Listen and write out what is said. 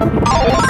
Música